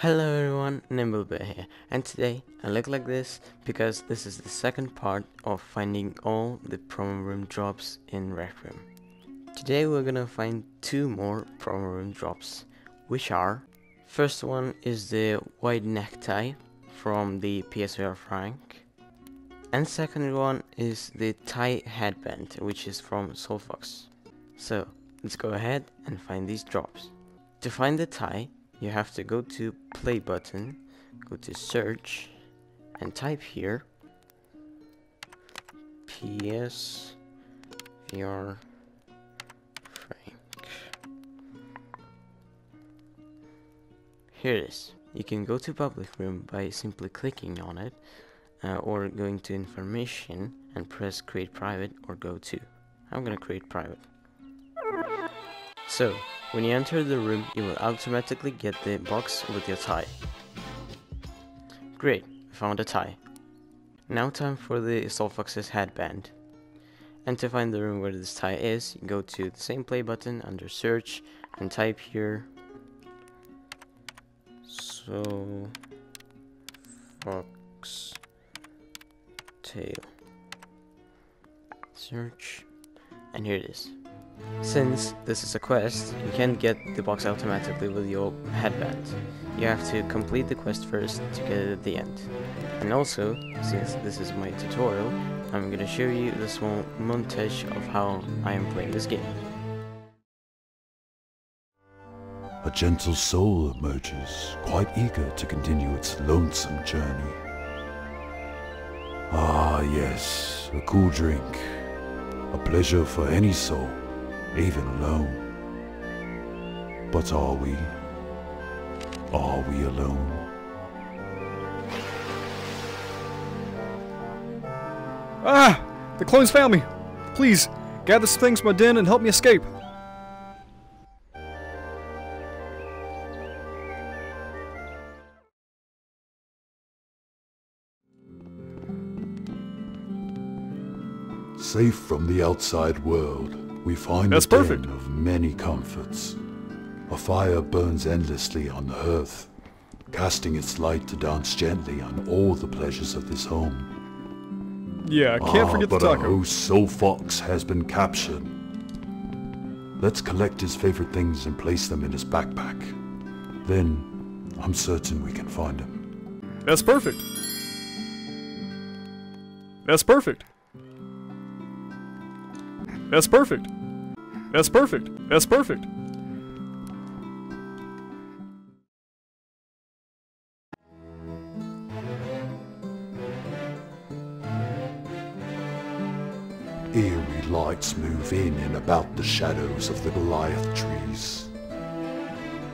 Hello everyone, Nimblebear here, and today I look like this because this is the second part of finding all the promo room drops in Rec Room. Today we're gonna find two more promo room drops, which are first one is the white necktie from the PSVR Frank, and second one is the tie headband, which is from Soulfox. So let's go ahead and find these drops. To find the tie, you have to go to play button, go to search, and type here PS VR Frank. Here it is. You can go to public room by simply clicking on it uh, or going to information and press create private or go to. I'm gonna create private. So, when you enter the room, you will automatically get the box with your tie. Great, found a tie. Now time for the Soulfox's headband. And to find the room where this tie is, go to the same play button under search and type here Soul Fox Tail. Search and here it is. Since this is a quest, you can't get the box automatically with your headband. You have to complete the quest first to get it at the end. And also, since this is my tutorial, I'm gonna show you the small montage of how I am playing this game. A gentle soul emerges, quite eager to continue its lonesome journey. Ah yes, a cool drink. A pleasure for any soul even alone. But are we? Are we alone? Ah! The clones found me! Please, gather some things from my den and help me escape. Safe from the outside world, we find That's perfect. of many comforts. A fire burns endlessly on the hearth, casting its light to dance gently on all the pleasures of this home. Yeah, I can't ah, forget the but our taco. host Soul Fox has been captured. Let's collect his favorite things and place them in his backpack. Then, I'm certain we can find him. That's perfect. That's perfect. That's perfect. That's perfect. That's perfect. Eerie lights move in and about the shadows of the Goliath trees.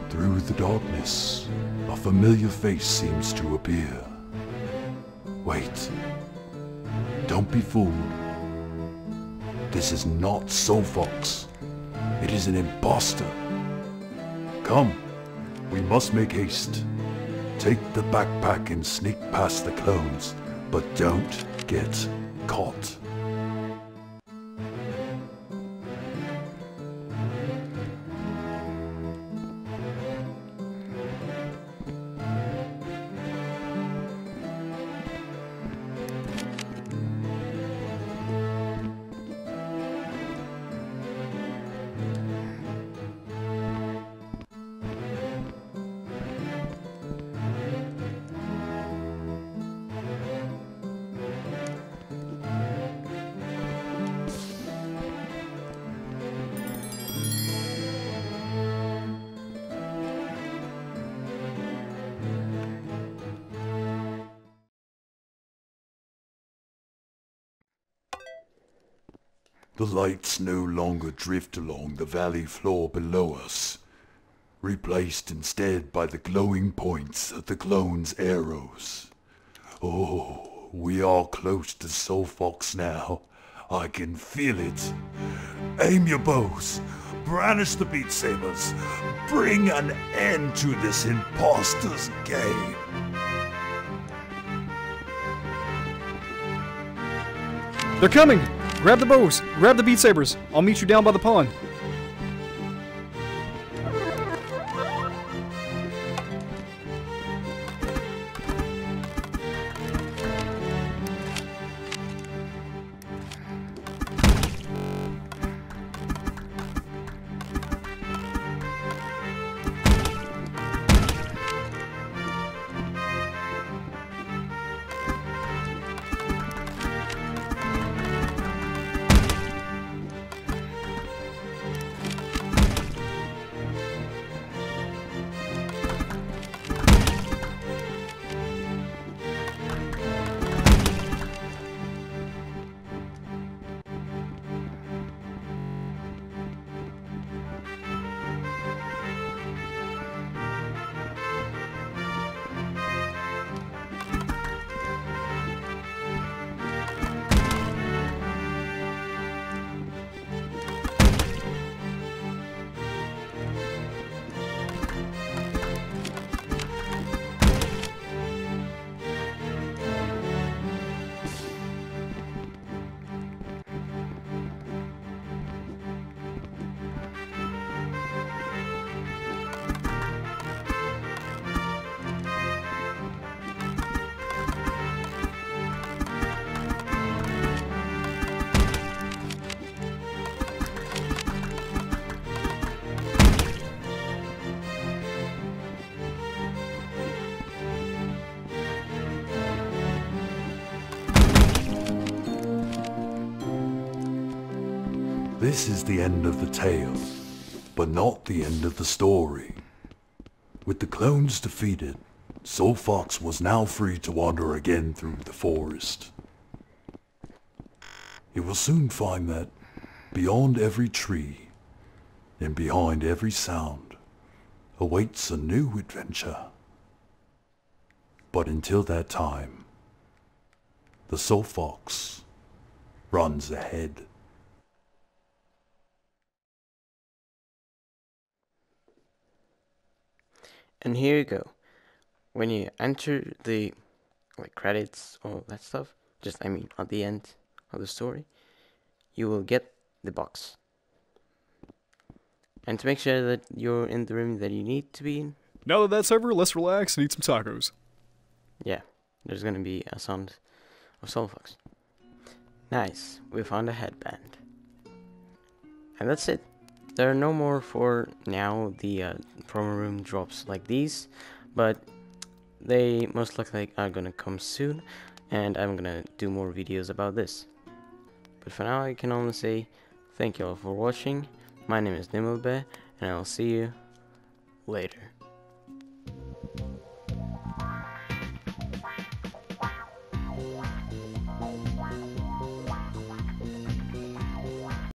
Through the darkness, a familiar face seems to appear. Wait. Don't be fooled. This is not Soul Fox. It is an impostor. Come, we must make haste. Take the backpack and sneak past the clones, but don't get caught. The lights no longer drift along the valley floor below us, replaced instead by the glowing points of the clone's arrows. Oh, we are close to Soul Fox now. I can feel it. Aim your bows. Brandish the beat sabers. Bring an end to this impostor's game. They're coming! Grab the bows. Grab the beat sabers. I'll meet you down by the pond. This is the end of the tale, but not the end of the story. With the clones defeated, Soul Fox was now free to wander again through the forest. He will soon find that beyond every tree and behind every sound awaits a new adventure. But until that time, the Soul Fox runs ahead. And here you go. When you enter the like credits, all that stuff, just I mean at the end of the story, you will get the box. And to make sure that you're in the room that you need to be in, Now that that's over, let's relax and eat some tacos. yeah, there's gonna be a sound of Soul Fox. Nice, we found a headband. And that's it. There are no more for now the uh, promo room drops like these, but they most likely are gonna come soon, and I'm gonna do more videos about this. But for now, I can only say thank you all for watching. My name is Nimblebear, and I will see you later.